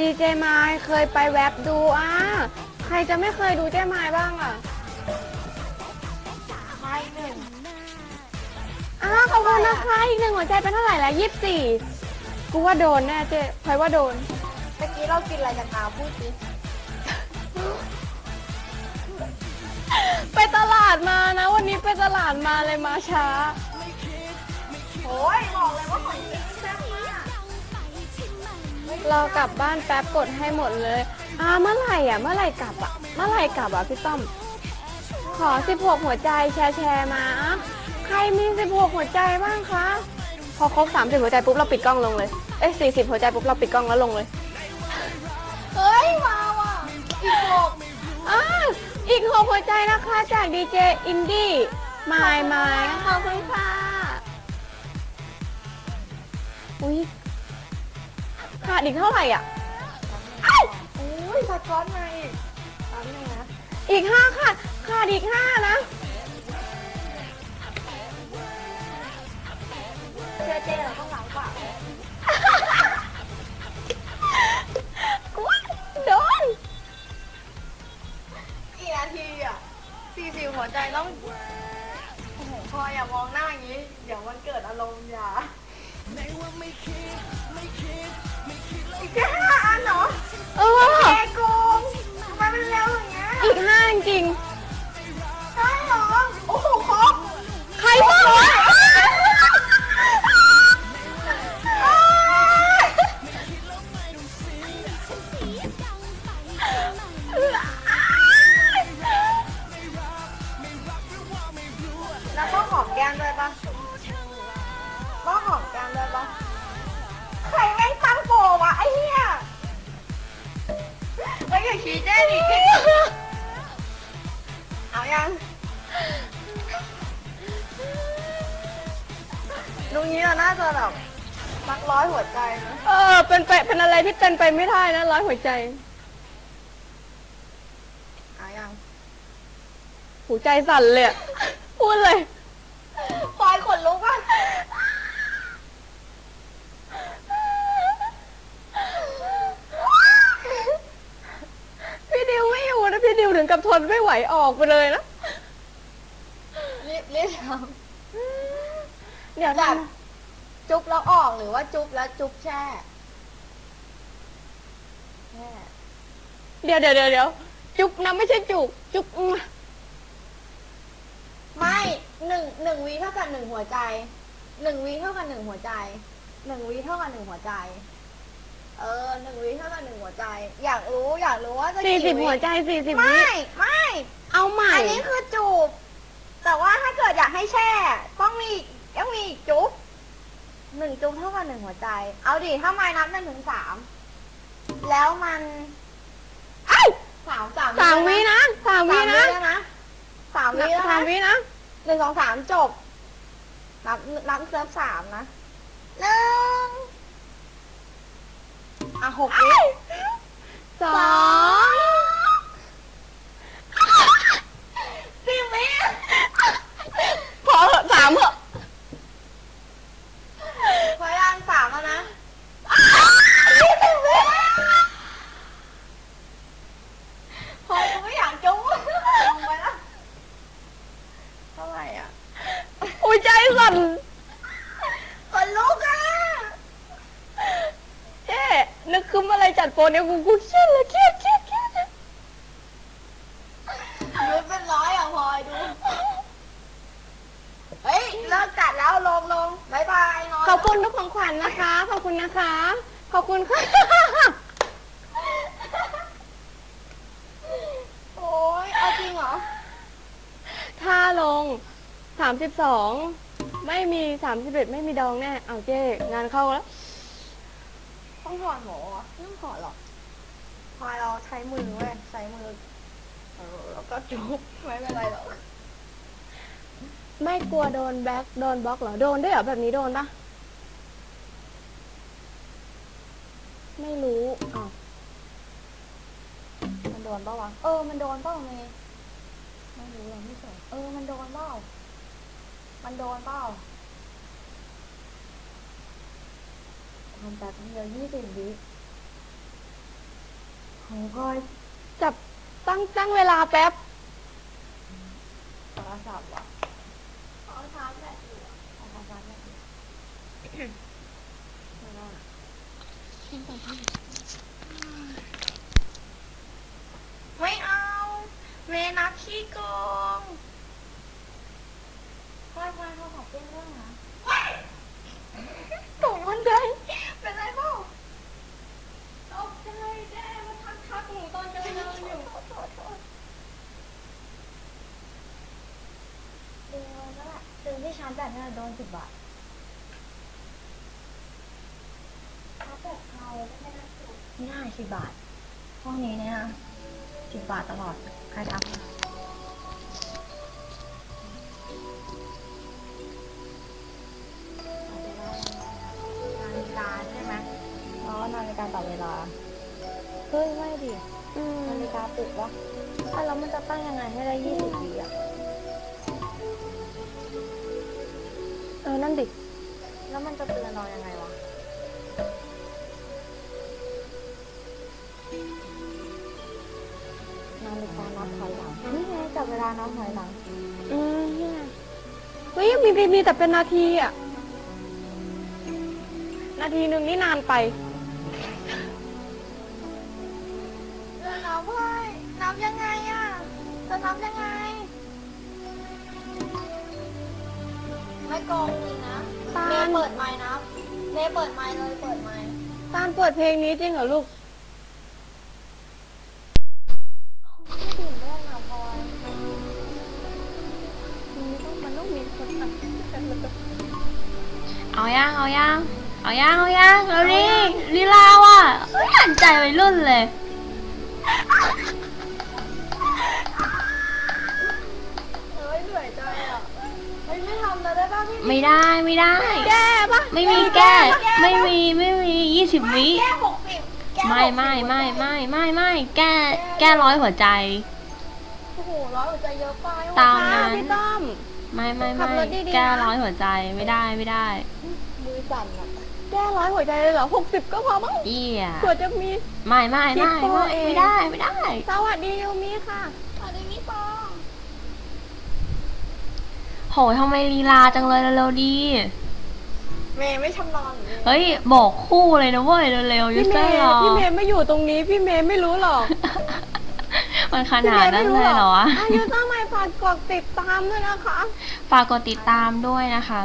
ดีเจไมายเคยไปแว็บดูอะใครจะไม่เคยดูเจไมายบ้างอะใช่หนึ่งอ้าวขอบคุณนะคะอีกหนึ่งหัวใจเป็นเท่าไหร่แล้วยี่สิบสี่กูว่าโดนแน่เจ๊พลอยว่าโดน เมื่อกี้เรากินอะไรกันมาพูดสิไปตลาดมานะ วันนี้ไปตลาดมาเลยมาช้า โอ้ยบอกเลยว่าของจริงแซ่บมาก เรากลับบ้านแป๊บกดให้หมดเลยอ่าเมื่อไหร่อะ เมื่อไหร่กลับอะ เมื่อไหร่กลับอะพี่ต้อม ขอ 16 หัวใจแชร์แชร์มาอะใครมี 16 หัวใจบ้างคะ พอครบ 30 หัวใจปุ๊บเราปิดกล้องลงเลย เอ้ย40 หัวใจปุ๊บเราปิดกล้องแล้วลงเลย เฮ้ยมาว่ะ อีกหกอ่าอีก6หัวใจนะคะจากดีเจอินดี้มายมายขอบคุณค่ะอุ้ย ขาดอีกเท่าไหร่อะอุ้ยสะท้อนมาอีกแป๊บนึงนะอีกห้าค่ะขาดอีกห้านะเจ๊เจ๊เราต้องล้างปากอุ๊ยโดนกี่นาทีอะสี่สิบหัวใจต้องโอ้โหพลอยอย่ามองหน้าอย่างนี้ เดี๋ยวมันเกิดอารมณ์อย่า อีกแค่ห้าอันเหรอเออแกโกงทำไมมันเร็วอย่างเงี้ยอีกห้าจริงใช่เหรอ โอ้โหครบๆใครบอกวะ เจ๊ดิเอายังลุงนี้เราน่าจะแบบสักร้อยหัวใจนะเออ เป็นไปเป็นอะไรที่เป็นไปไม่ได้นะ ร้อยหัวใจเอายังหัวใจสั่นเลยอะพูดเลย ปล่อยขนลุกอะ พี่ดิวไม่อยู่นะ พี่ดิวถึงกับทน ไม่ไหวออกไปเลยนะรีบรีบทเดี๋ยวำแบทบจุ๊บแล้วออกหรือว่าจุ๊บแล้วจุ๊บแช่แช่ำเดี๋ยวเดี๋ยวเดี๋ยวเดี๋ยวจุกนะไม่ใช่จุก จุกอืมไม่หนึ่งหนึ่งวีเท่ากับหนึ่งหัวใจหนึ่งวีเท่ากับหนึ่งหัวใจหนึ่งวีเท่ากับหนึ่งหัวใจ เออหนึ่งวีเท่ากับหนึ่งหัวใจ อยากรู้อยากรู้ว่าจะสี่กี่สิบวิหัวใจสี่สิบไม่วิไม่เอาใหม่อันนี้คือจูบ แต่ว่าถ้าเกิดอยากให้แช่ ต้องมีต้องมีอีกจุ๊บหนึ่งจุ๊บเท่ากับหนึ่งหัวใจ เอาดิถ้าไม่นับหนึ่งถึงสามแล้วมันไอ้ยสามสามสามวินะสามวินะแล้วนะสามวิแล้วสามนะวินะหนึ่งสองสามจบนับนับเซิร์ฟสามนะหนึ่ง อะหกวิสองสิบวิ พอเหอะสามเหอะ พยายามสามแล้วนะยี่สิบวิพอกูไม่อยากจุ๊บลงไปแล้วเท่าไหร่อะ หัวใจสั่น คนลุกอะ เจ๊นึกคืม อะไรจัดโปรเนี่ยกูกูเครียดเลยเครียดเครียดเครียดยุดเป็นร้อยอะพลอยดู เฮ้ยเลิกจัดแล้วลงลงบายบายนอนขอบคุณทุกของขวัญนะคะ ขอบคุณนะคะ ขอบคุณค่ะ โอ้ยเอาจริงเหรอ ถ้าลงสามสิบสองไม่มีสามสิบเอ็ดไม่มีดองแน่ เอาเจ๊งานเข้าแล้ว ต้องถอดหมอเหรอไม่ต้องถอดหรอกพลอยเรา ใช้มือเว้ยใช้มือเออแล้วก็จุ๊บไม่เป็นไรหรอกไม่กลัวโดนแบ็คโดนบล็อกเหรอโดนด้วยเหรอแบบนี้โดนปะไม่รู้อ้าวมันโดนเปล่าวะเออ มันโดนเปล่าเมย์ไม่รู้เราไม่สนเออ มันโดนเปล่ามันโดนเปล่าทำแบบเดียวยี่สิบวิ โอ้ก็จับตั้งตั้งเวลาแป๊บโทรศัพท์อะเอาชาร์จแบตอยู่อะเอาชาร์จแบตอยู่ไม่ได้ไม่เอาเมนักขี้โกงพลอยพลอยเขาขอเป็นเรื่องนะตกบันไดเป็นไรเปล่าตกใจแจ้มาทักทักหนูตอนเดินเดินอยู่โทษโทษโทษดึงเลยก็ได้ดึงที่ชาร์จแบตเนี่ยโดน สิบบาทชาร์จแบตเขาไม่ได้ไม่ได้สิบบาท ห้องนี้เนี่ยสิบบาทตลอดใครทักมานาฬิกาใช่ไหมอ๋อนาฬิกาต่อเวลา เฮ้ย ไม่ดิอืมนาฬิกาปลุกวะถ้าแล้วมันจะตั้งยังไงให้ได้ยี่สิบวิอะ นั่นดิ แล้วมันจะเตือนเรายังไงวะ นาฬิกานับถอยหลัง นี่ไงจับเวลานับถอยหลัง อืมนี่ไงเฮ้ยมีมีมีแต่เป็นนาทีอะนาทีหนึ่งนี่นานไปเดินนับเว้ยนับยังไงอะจะนับยังไง ไม่โกงจริงนะตาล เมย์เปิดไมค์นะเมย์เปิดไมค์เลยเปิดไมค์ตาลเปิดเพลงนี้จริงเหรอลูก ไม่ตื่นเต้นอะพลอยมันต้องมีคนอะเอายังเอายังเอายังเอายังแล้วนี่ลีลาว่ะเอ้ยหันใจวัยรุ่นเลย ได้ป่ะพี่ไม่ได้ไม่ได้ แก้ปะไม่มีแก้ ไม่มีไม่มียี่สิบวิ แก้หกสิบแก้ไม่60ไม่ไม่ไม่ไม่ไม่แก้แก้ร้อยหัวใจ โอ้โหร้อยหัวใจเยอะไปตามอ้านั้วนพี่ต้อม ไม่ไม่ขับไม่รถดีๆนะ แก้ร้อยหัวใจไม่ได้ไม่ได้มือสั่นอะแก้ร้อยหัวใจเลยเหรอหกสิบก็พอมั้งเอี้ยกว่าจะมี ไม่ไม่คิไม่ดตัวไม่เอง ไม่ได้ไม่ได้ สวัสดียูมิค่ะอะไรนี่ปอง โหทำไมลีลาจังเลยเร็วๆดีเมย์ไม่ชำนาญเลยเฮ้ยบอกคู่เลยนะเว้ยเร็วๆยูพี่เซเมอร์ย์รอพี่เมย์ไม่อยู่ตรงนี้ พี่เมย์ไม่รู้หรอกมันขนาดนั้นเลยเหรอวะอายุต้องไม่ฝากกดติดตามด้วยนะคะฝากกดติดตามด้วยนะคะ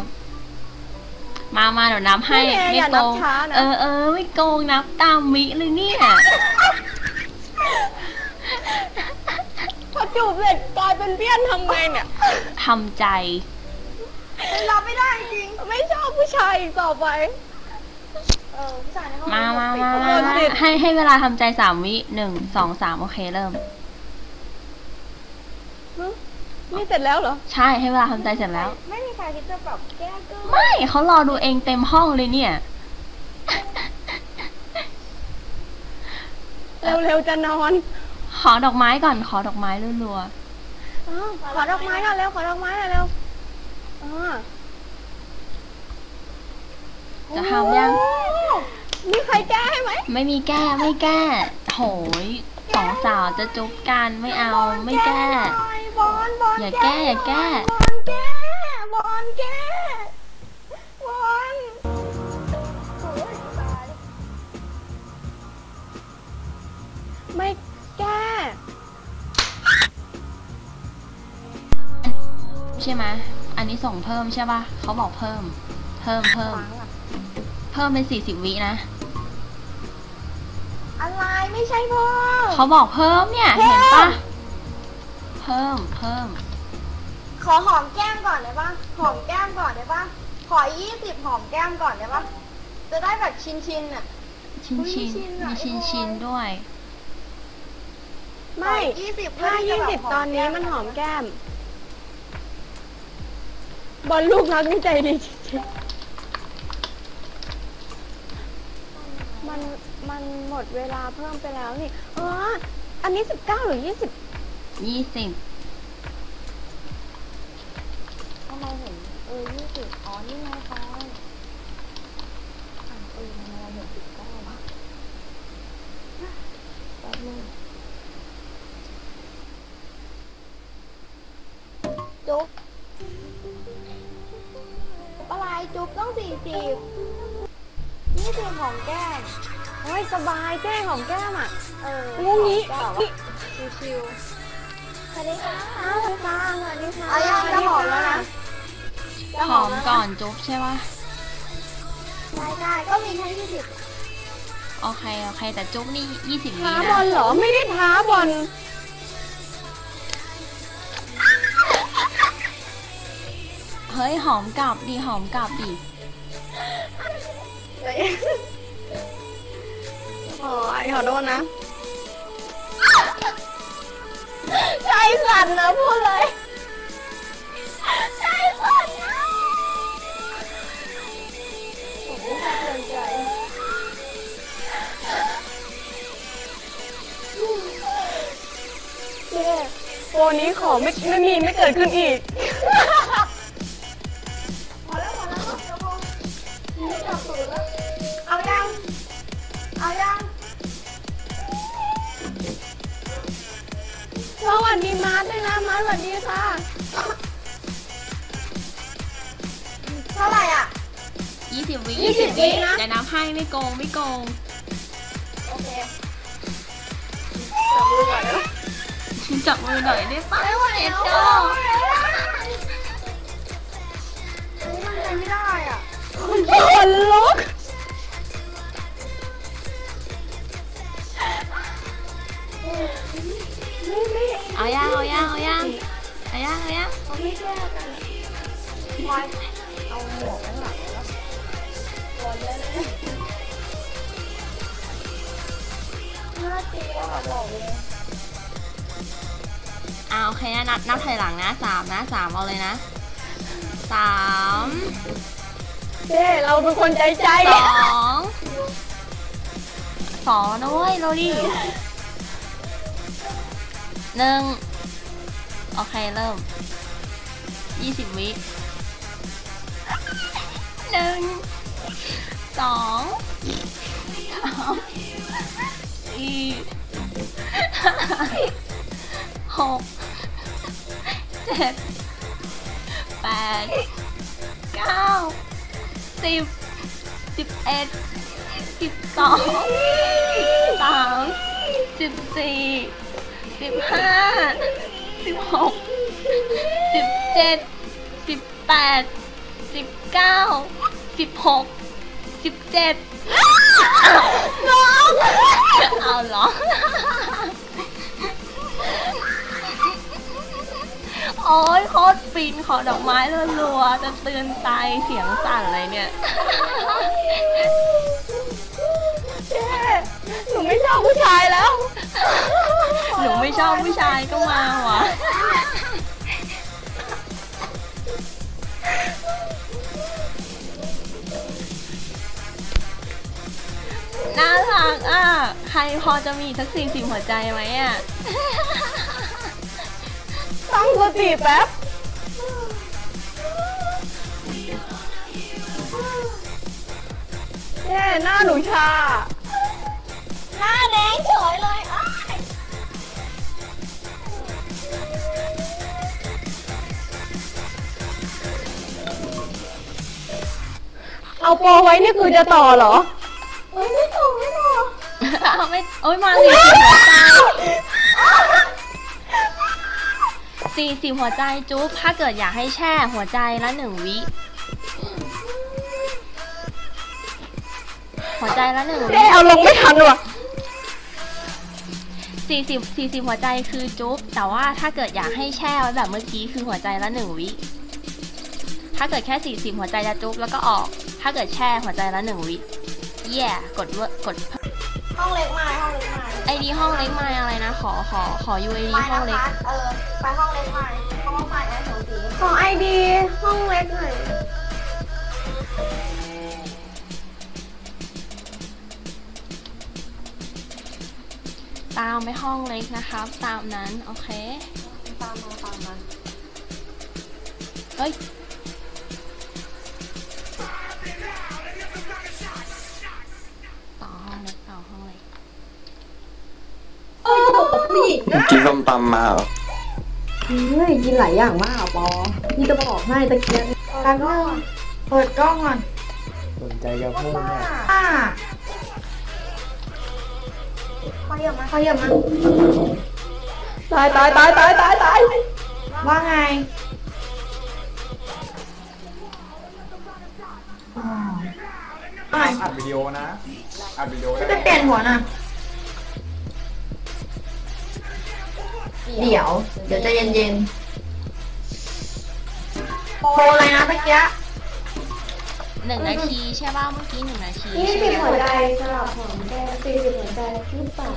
มามาเดี๋ยวนับให้ไม่ไม่อย่าโกนับงช้านะ เออเออไม่โกงนับตามวิเลยเนี่ย พอจูบเสร็จกลายเป็นเพี้ยนทำไงเนี่ยทำใจ รับไม่ได้จริง ไม่ชอบผู้ชายอีกต่อไปเออผู้ชายในห้องมามาปิดมาเขมาเลยติดให้ให้เวลาทำใจสามวิหนึ่งสองสามโอเคเริ่ม นี่เสร็จแล้วเหรอ ใช่ให้เวลาทำใจเสร็จแล้ว ไม่มีใครคิดจะแบบแก้เกอร์ไม่เขารอดูเองเต็มห้องเลยเนี่ย เร็วๆจะนอนข อดอกไม้ก่อนขอดอกไม้รัวอ้าวขอดอกไม้ก่อนเร็วขอดอกไม้หน่อยเร็วอ่าๆจะทำยังโอ้มีใครแก้ให้ไหมไม่มีแก้ไม่แก้โหยสองสาวจะจุบกันไม่เอาไม่แก้ หน่อยบอลบอลอย่าแก้อย่าแก้ บอลแก้บอลแก้บอลโอ้ยตายไม่ ใช่ไหมอันนี้ส่งเพิ่มใช่ปะเขาบอกเพิ่ม เพิ่มเพิ่มฟังอะเพิ่มเป็นสี่สิบวินะ อะไรไม่ใช่พ่อเขาบอกเพิ่มเนี่ยเพิ่มเห็นปะเพิ่มเพิ่ม ขอหอมแก้มก่อนได้ปะหอมแก้มก่อนได้ปะขอยี่สิบหอมแก้มก่อนได้ปะจะได้แบบชินชินๆอะ ชินอุ๊ยชินชินอะมีชินไอ้บอยชินด้วย ไม่ยี่สิบถ้ายี่สิบตอนนี้มันหอมแก้ม บอลลูกรักนี่ใจดีจริงๆมันมันหมดเวลาเพิ่มไปแล้วนี่อ๋ออันนี้สิบเก้าหรือยี่สิบยี่สิบทำไมเห็นเออยี่สิบอ๋อนี่ไงฟอยอะเออทำไมเราเห็นสิบเก้าวะแป๊บนึงจุ๊บ จุ๊บต้องสี่สิบยี่สิบของแก้มเฮ้ยสบายเจ้หอมแก้มอะ เอองูงี้แบบว่าชิวๆสวัสดีค่ะอ้าวค่ะสวัสดีค่ะเอายังจะหอมแล้วนะหอมก่อนจุ๊บใช่ปะได้ได้ก็มีแค่ยี่สิบโอเคโอเคแต่จุ๊บนี่ยี่สิบวิท้าบอนะลเหรอไม่ได้ท้าบอล เฮ้ยหอมกลับดิหอมกลับดิโอ้ยขอโทษนะใจสั่นนะพูดเลยใจสั่นนะผมไม่สะเทือนใจเจ้โปรนี้ขอไม่ไม่มีไม่เกิดขึ้นอีก ให้ไม่โกงไม่โกงโอเคจับมือหน่อยได้ปะไม่ไหวเอ็ดแล้วโจอันนี้มันใช้ไม่ได้อะคนลุกเอายังเอายังเอายังเอายังเอายังเขาไม่แก้กันวายเอาหมวกข้างหลัง น่าตีอะบอกเลยเอาโอเคนะนับนับถอยหลังนะสามนะสามเอาเลยนะสามเจ้เราเป็นคนใจใจสองสองนะเว้ยเราดิหนึ่งโอเคเริ่มยี่สิบวิหนึ่ง สองสามสี่ห้าหกเจ็ดแปดเก้าสิบสิบเอ็ดสิบสองสิบสามสิบสี่สิบห้าสิบหกสิบเจ็ดสิบแปดสิบเก้าสิบหก สิบเจ็ดน้องเอาเหรอ โอ้ยโคตรฟินขอดอกไม้รัวๆจะเตือนใจเสียงสั่นเลยเนี่ยเจ้หนูไม่ชอบผู้ชายแล้ว หนูไม่ชอบผู้ชายก็มาวะ น่ารักอะ ใครพอจะมีสักสี่สิบหัวใจไหมอะ ตั้งสติแป๊บเจ้หน้าหนูชา หน้าแดงเฉยเลยอ้ายเอาโปรไว้นี่คือจะต่อเหรอ เฮ้ยไม่ถูกไม่ถูก เอาไม่โอ้ยมาสี่สิบหัวใจสี่สิบหัวใจจุ๊บถ้าเกิดอยากให้แช่หัวใจละหนึ่งวิ หัวใจละหนึ่งวิเจ้เอาลงไม่ทันว่ะสี่สิบสี่สิบหัวใจคือจุ๊บแต่ว่าถ้าเกิดอยากให้แช่ไว้แบบเมื่อกี้คือหัวใจละหนึ่งวิ ถ้าเกิดแค่สี่สิบหัวใจจะจุ๊บแล้วก็ออก ถ้าเกิดแช่หัวใจละหนึ่งวิเย่กดเวอร์กดห้ องเล็กมาห้องเล็กมาไอดีห้องเล็กมาอะไรนะ ขอขอขอ UID ไปห้องนะเล็ก คะเออไปห้องเล็กมาห้องใหม่นะหนูสีขอไอดีห้องเล็กหน่อยตามไปห้องเล็กนะครับ ตามนั้น โอเค ตามมาตามมาเฮ้ย อะกินส้มตำมาเหรอเฮ้ยกินหลายอย่างมากอะปอพี่จะบอกให้ตะเกียงแป๊บนึงเปิดกล้องก่อนสนใจจะเพิ่มเนี่ยอ่าขอเยอะมาขอเยอะมาตายตายตายตายตายตายว่าไงอ๋ออะอัดวิดีโอนะอัดวิดีโอจะได้เปลี่ยนหัวน่ะ เดี๋ยว เดี๋ยวใจะเย็นๆโทรเลยนะตะเกียหนึ่งนาทีใช่ป่ะเมื่อกี้หนึ่งนาทียี่ใช่สิบไหมหัวใจสลับหอมแดงสี่สิบหัวใจหรือเปล่า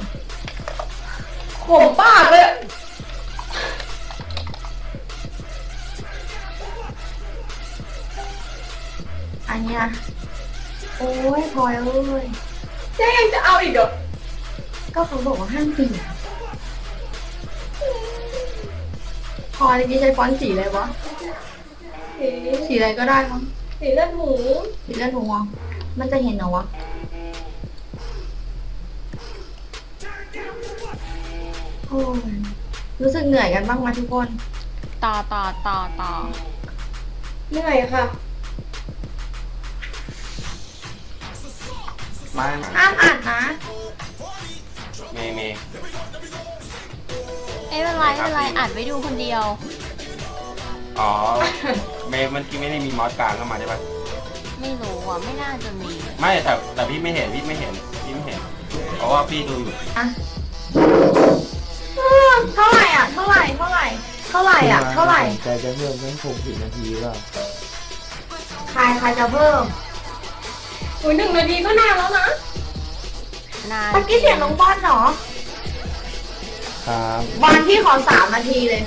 ขมปากเลยอันเนี้ยโอ้ยพลอยเอ้ยเจ๊ยังจะเอาอีกเหรอก็เขาบอกว่าห้ามเปลี่ยน พลอยนี่ใช้ฟอนต์สีอะไรวะ สีสีอะไรก็ได้มั้งสีเลือดหมูสีเลือดหนูอะมันจะเห็นเหรอวะ โอ้ย รู้สึกเหนื่อยกันบ้างไหมทุกคน ต่อต่อต่อต่อเหนื่อยค่ะมาห้ามอ่านนะ เมย์เมย์ เอ้ยไม่เป็นไรไม่เป็นไรอัดไว้ดูคนเดียว อ๋อเมย์มันกี้ไม่ได้มีมอสกลางเข้ามาใช่ปะไม่รู้อะไม่น่าจะมีไม่แต่แต่พี่ไม่เห็นพี่ไม่เห็นพี่ไม่เห็น เพราะว่าพี่ดูอยู่อะเออเท่าไหร่อะ เท่าไหร่เท่าไหร่เท่าไหร่อะเท่าไหร่สนใจจะเพิ่มตั้งหกสิบนาทีเปล่าใครใครจะเพิ่มอุ้ยหนึ่งนาทีก็นานแล้วนะนานตะกี้เสียงน้องบอลเหรอ ครับบอลพี่ขอสามนาทีเลย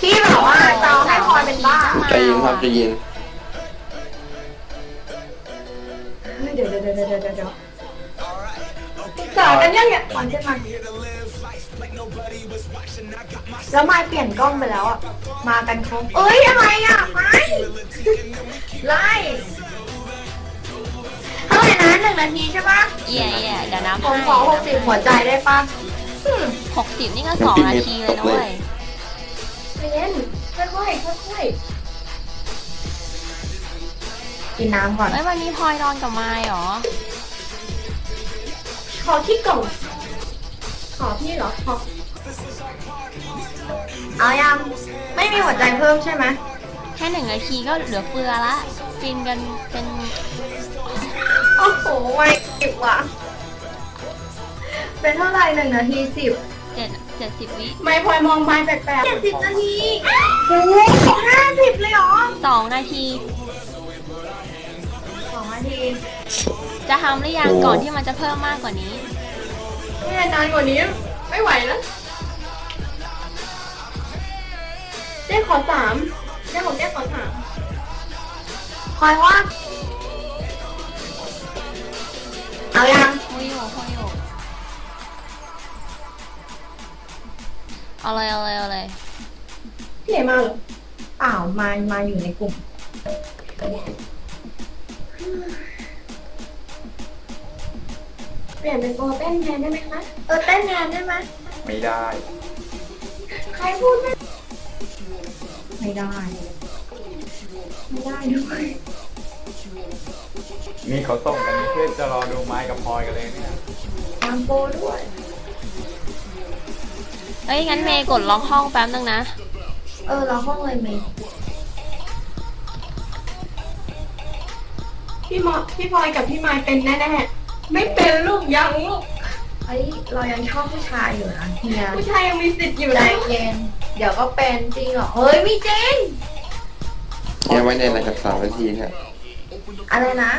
พี่แบบว่าจะเอาให้พลอยเป็นบ้าใจเย็นครับใจเย็นเดี๋ยวเดี๋ยวเดี๋ยวเดี๋ยวเดี๋ยวเดี๋ยวจ่ายกันยังเนี่ยบอลขึ้นมาแล้วมายเปลี่ยนกล้องไปแล้วอะ มากันครบเอ้ยอะไรอะไม่ไล่เท่าไหร่นะหนึ่งนาทีใช่ปะเอี่ยเอี่ยเดี๋ยวนับผมให้ขอหกสิบหัวใจได้ปะอืม หกสิบนี่ก็สองนาทีเลยนะเว้ยเย็นค่อยๆค่อยกินน้ำก่อนเอ้ยวันนี้พลอยนอนกับไม้เหรอๆขอที่กล่อง ขอพี่เหรอ ขอ เอายัง ไม่มีหัวใจเพิ่มใช่ไหมแค่หนึ่งนาทีก็เหลือเฟือละฟินกันเป็น โอ้โหไม่สิบว่ะ เป็นเท่าไหร่หนึ่งนาทีสิบเจ็ดเจ็ดสิบวิไม่พลอยมองไม้แปลกเจ็ดสิบนาทีโอ้โหห้าสิบเลยเหรอสองนาที สองนาที จะทำหรือยังก่อนที่มันจะเพิ่มมากกว่านี้ๆไม่นานกว่านี้ ไม่ไหวแล้วเจ๊ขอสามเจ๊ของเจ๊ขอสามคอยว่าเอายังคุยอยู่คุยอยู่ อาเลยเอาเลยเอาเลยพี่เอ๋มาเหรอเปล่ามามาอยู่ในกลุ่มเปลี่ยนเป็นโปรเต้นแทนได้ไหมคะเออเต้นงานได้ไหมไม่ได้ ใครพูดไม่ไม่ได้ ไม่ได้ด้วยนี่เขาส่งกันเพื่อจะรอดูไม้กับพลอยกันเลยเนี่ยตามโปรด้วย เอ้ยงั้นเมย์กดล็อกห้องแป๊บนึงนะ เออเราห้องเลยเมย์พี่มอพี่พลอยกับพี่ไม้เป็นแน่ๆไม่เป็นลูกยังลูกเฮ้ยเรายังชอบผู้ชายอยู่นะเฮียผู้ชายยังมีสิทธิ์อยู่ใจนะเย็นเดี๋ยวก็เป็นจริงเหรอเฮ้ยมีจริงยังไม่ได้อะไรกับสามนาทีเนี่ยอะไรนะ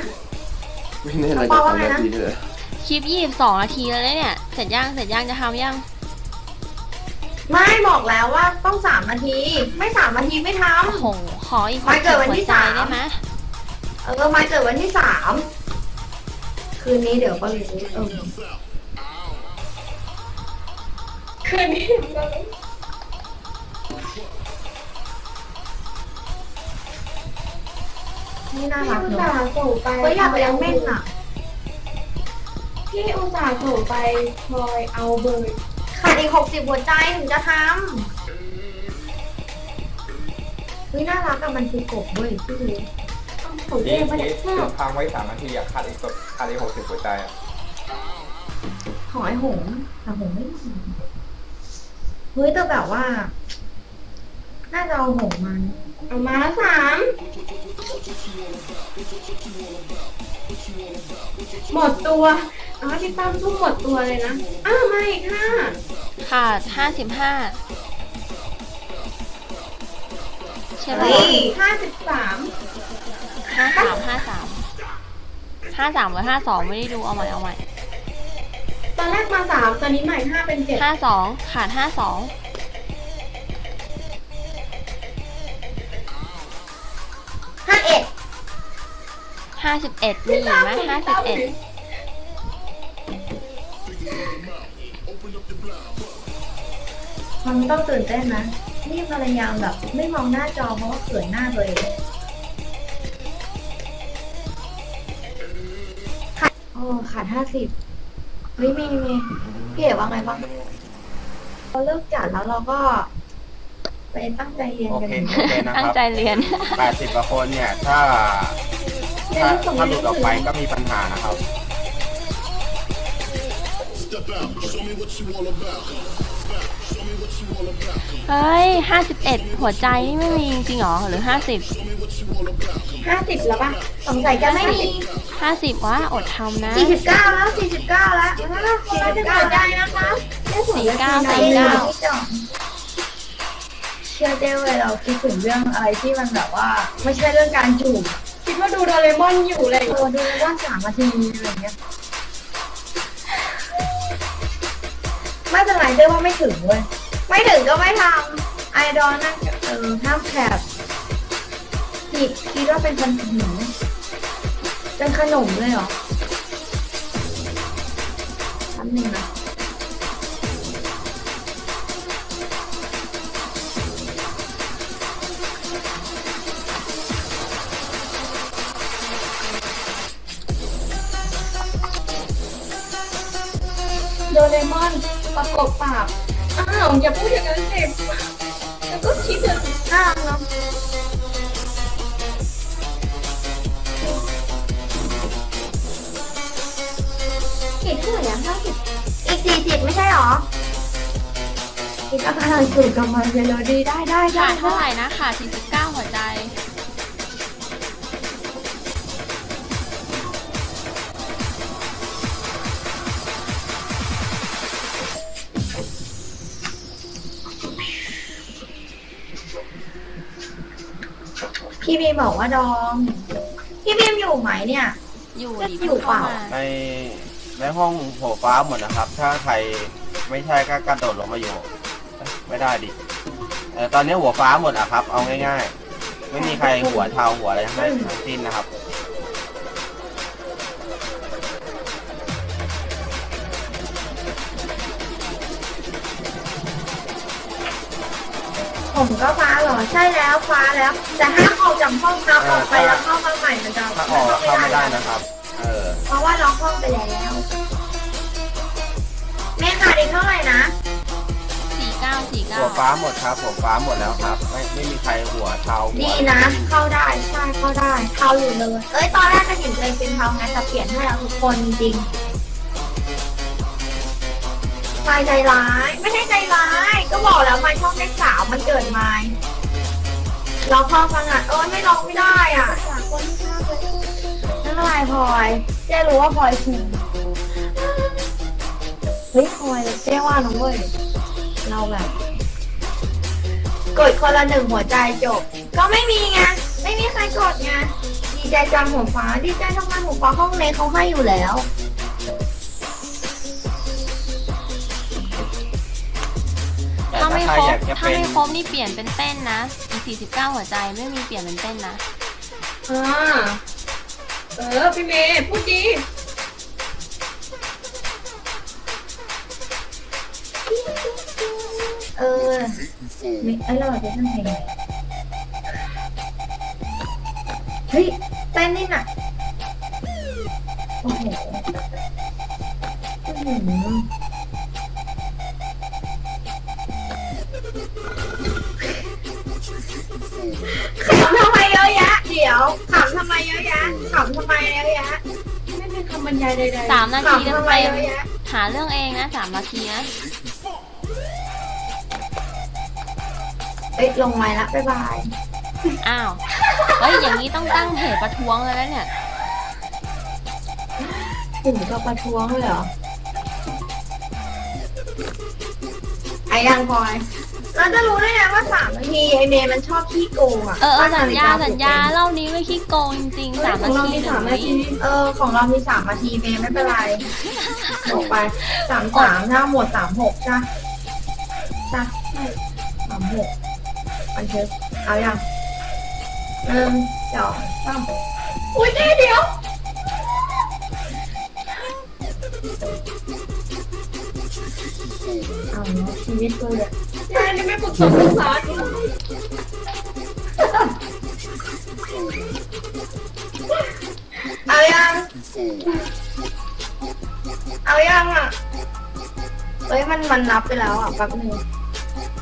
ไม่ได้อะไรกับสามนาทีเลยคลิปยี่สิบสองนาทีแล้วเนี่ยเสร็จยังเสร็จยังจะทำยัง ไม่บอกแล้วว่าต้องสามนาที ไม่สามนาทีไม่ทโอ้โหขออีกไม่เกิดวันที่หัใจสามได้ไหมำเออมาเกิดวันที่สามคืนนี้เดี๋ยวก็รู้เออคืนนี้นี่น่าพี่รักอุตเนส่าอะห์ส่งไปเฮ้ยอยากเลี้ยงเม่นอะ พี่อุตส่าห์ส่งไปพลอยเอาเบอร์ใขาดอีกหกสิบหัวใจถึงจะทำเฮ้ยน่ารักอะมันคือกบเว้ยพี่ดูของเอนี่งมันนี่แค่คือพังไว้สามนาทีอะขาดอีกตัวขาดอีกหกสิบหัวใจอะหอยหงส์แต่หงส์ไม่มีเฮ้ยแต่แบบว่า น่าจะเอาหงส์มันเอามาแล้วสาม หมดตัวอ๋อพี่ตั้มทุ่มหมดตัวเลยนะ อ้าวมาอีกค่ะขาดห้าสิบห้าใช่ไหมเฮ้ยห้าสิบสามห้าสามห้าสามห้าสามหรือห้าสองไม่ได้ดูเอาใหม่เอาใหม่ตอนแรกมาสามตอนนี้ใหม่ห้าเป็นเจ็ดห้าสองขาดห้าสองห้าเอ็ด ห้าสิบเอ็ดมีอีกไหมห้าสิบเอ็ดมันต้องตื่นเต้นนะ นี่พยายามแบบไม่มองหน้าจอเพราะว่าเขินหน้าตัวเองขาดโอ้ขาดห้าสิบเฮ้ยมีมีพี่เอ๋ว่าไงบ้างเราเลิกจัดแล้วเราก็ไปตั้งใจเรียนโอกัน เคดีโอเคนะคตั้งรับใจเรียนแปดสิบกว่าคนเนี่ย ถ้า ถ้าถ้าหลุดออกไปก็มีปัญหานะครับ เฮ้ยห้าสิบเอ็ดหัวใจนี่ไม่มีจริงๆหรอ หรือห้าสิบห้าสิบแล้วป่ะสงสัยจะไม่มีห้าสิบวะอดทำนะสี่สิบเก้าแล้วสี่สิบเก้าแล้วสี่สิบเก้าได้นะคะสี่เก้าสี่เก้าเชื่อได้เลยเราคิดถึงเรื่องอะไรที่มันแบบว่า ไม่ใช่เรื่องการจูบ คิดว่าดูโดเรมอนอยู่เลยโอ้ดูโดเรมอนสามนาทีอะไรอย่างเงี้ยไม่เป็นไรเด้ว่าไม่ถึงเว้ยไม่ถึงก็ไม่ทำไอดอลนั่นเออห้ามแคบคิดคิดว่าเป็นขนมเป็นขนมเลยเหรอทำหนึ่งนะาวอย่าพูดอย่างนั้นสิแล้วก็คิดถึงน่ารักเนาะอีกเท่าไหร่อะห้าสิบอีกสี่สิบไม่ใช่หรออีกอาการสูตรกับมันเยลดีได้ได้ได้ขาดเท่าไหร่นะขาดสี่สิบเก้า พี่บีมบอกว่าดอง พี่บีมอยู่ไหมเนี่ย อยู่ดิอยู่เปล่าข้มในในห้องหัวฟ้าหมดนะครับ ถ้าใครไม่ใช่ก็กระโดดลงมาอยู่เอ้ยไม่ได้ดิเออตอนนี้หัวฟ้าหมดอะครับ เอาง่ายๆ ไม่มีใครหัวเทาหัวอะไรทั้งนั้นทั้งสิ้นนะครับ ผมก็ฟ้าเหรอ ใช่แล้วฟ้าแล้ว แต่ห้ามออกจากห้องนะออกไปแล้วเข้ามาใหม่มันจะถ้าออกแล้วเข้าไม่ได้นะครับ เออ เพราะว่าล็อกห้องไปแล้ว แม่ขาดอีกเท่าไหร่นะสี่เก้าสี่เก้าหัวฟ้าหมดครับหัวฟ้าหมดแล้วครับ ไม่ไม่มีใครหัวเทาหัวดีนะ เข้าได้ใช่เข้าได้เทาอยู่เลย เอ้ยตอนแรกก็เห็นตัวเองเป็นเทาไงแต่เปลี่ยนให้แล้วทุกคนจริงๆ ไมายใจร้าย ไม่ใช่ใจร้าย ก็บอกแล้วไมายชอบเลขสาวมันเกิดไมายล็อกห้อฟังอะเออไม่ลอกไม่ได้อะสากคนที่ชอบเลยนั่นอะไรพลอยเจ๊รู้ว่าพลอยคือเฮ้ยพลอยเจ๊ว่าน้องเว้ยเราแบบกดคนละหนึ่งหัวใจจบ ก็ไม่มีไงไม่มีใครกดไงดีใจจังหัวฟ้าดีใจทำไมหัวฟ้าห้องเล็กเขาให้อยู่แล้ว ใครครอบยากจะถ้าเป็นไม่ครบนี่เปลี่ยนเป็นเต้นนะอีกสี่สิบเก้าหัวใจไม่มีเปลี่ยนเป็นเต้นนะ อ่าเออ พี่เมย์พูดดีเออมีเอ้ยเราจะทำเพลงเฮ้ยเต้นนี่น่ะโอ้โหำไมเยอะแยะขำทำไมเยอะแยะไม่มีคำบรรยายใดๆสามนาทีขำทำไมเต็มเยอะแยะๆหาเรื่องเองนะสามนาทีนะเอ้ยลงไม้ละบ๊ายบายอ้าวเฮ้ยอย่างนี้ต้องตั้งเพจประท้วงเลยแล้วเนี่ยถึงกับประท้วงเลยเหรอไอ้ยังพลอย เราจะรู้ได้ไงว่าสามนาทีไอเมย์มันชอบขี้โกงอะเออเออตั้สังญฬิญากปลุกสัญญาเล่านี้ไม่ขี้โกงจริงเอๆอสามของนาเราทีมีหสามนึ่งนาวิทีเออของเรามีสามนาทีเมย์ไม่เป็นไรบอกไปสามสามถ้าหมดสามหกจ้ะจ้ะสามหกอันเชิญเอายังหนึ่งสองสามอุ้ยเจ๊เดี๋ยวเอาเนาะชีวิตกูเลยยายนี่ไม่ปรึกษาปรึกษาเอายัง เอายังอะเอ้ยมันมันนับไปแล้วอะแป๊บนึง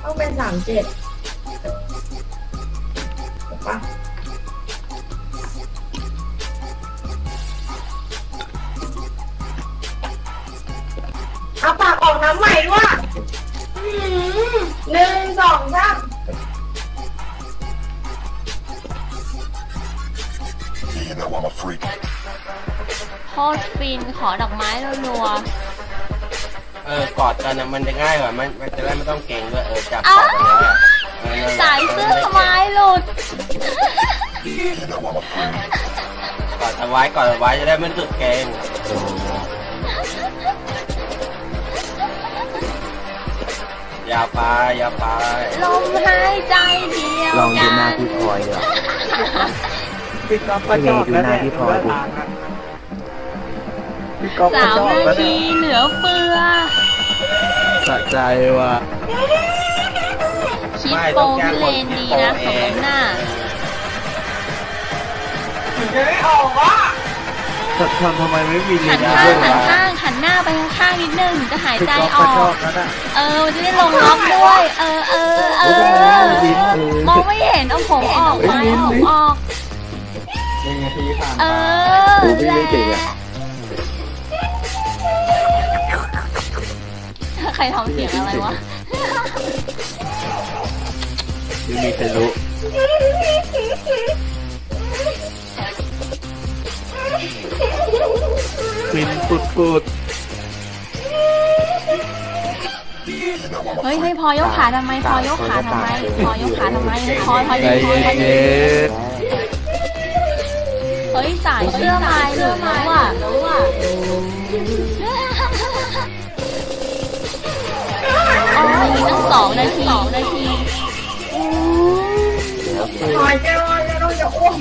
ต้องเป็นสามเจ็ดถูกปะเอาปากออกน้ำใหม่ด้วย โคตรฟินขอดอกไม้รัวเออกอดกันนะมันจะง่ายกว่ามันมันจะได้ไม่ต้องเก่งด้วยเออจับกอดกันแล้วอะเออนั่นแหละๆสายเสื้อไม้หลุด You know I'm a freak. กอดเอาไว้กอดเอาไว้จะได้ไม่รู้สึกเก่งอย่าไปอย่าไปลมหายใจเดียวลองดูกัหน้าน พี่พลอยเดี๋ยวพี่ก๊อฟก็ชอบนะเนี่ยพี่พลอยดิพี่ก๊อฟ ก็สามชอบนานะทีเนี่ยเหลือเฟือ สะใจว่ะคิดโปรพี่เลนดีนะสมน้ำหน้าเดี๋ยวไม่ออกอะทำทำไมไม่มีหันลิ้นข้างด้วยหันวะข้างหันหน้าไปข้างๆนิดนึงถึงจะหายพี่ใจก๊อฟอก็อชอกบนะน่ะ เออมันจะได้ลงล็อกด้วย เออเออเออลิ้นเออมองไม่เห็นเอาผมออกไปเอาผมออกหนึ่งนาทีผ่านเอมาอโอ้พี่ไม่เก่งอะ รทำเสียงอะไรวะไม่มีใครรู้ฟินปุดปุดเฮ้ยเฮ้ยพอยกขาทำไม พอยกขาทำไม พอยกขาทำไม พอยพอยใจพอยพอยเย็นเฮ้ยสายเสื้อลายเหลืองแล้วอะ อีกตั้งสองนาทีสองนาทีหอยเจ้าเจ้าจะอ้วก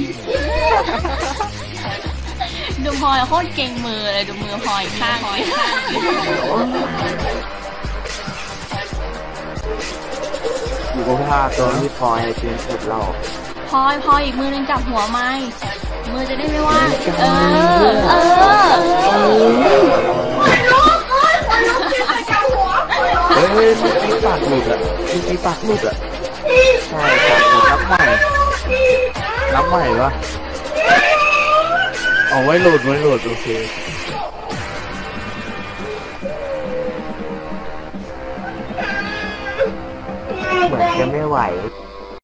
ดูพลอยโคตรเก่งมือเลยดูมือพลอยข้างพลอยข้างอยู่กับภาตัวพี่พลอยในเกมสุดเราพลอยพลอยอีกมือหนึงจับหัวไม้มือจะได้ไม่ว่างเออ เออ ฮ้ยเฮ้ยพี่ปากหลุดอะพี่ปากหลุดอะใช่ปากหลุดนับใหม่นับใหม่ปะเอาไว้หลุดไว้หลุดโอเคเหมือนจะไม่ไหว